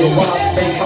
you want me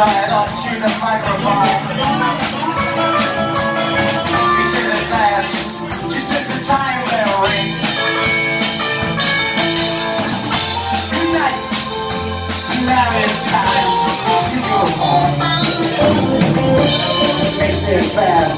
right up to the microphone. Just, as the time bell ring. Now it's time to go home. Makes it fast.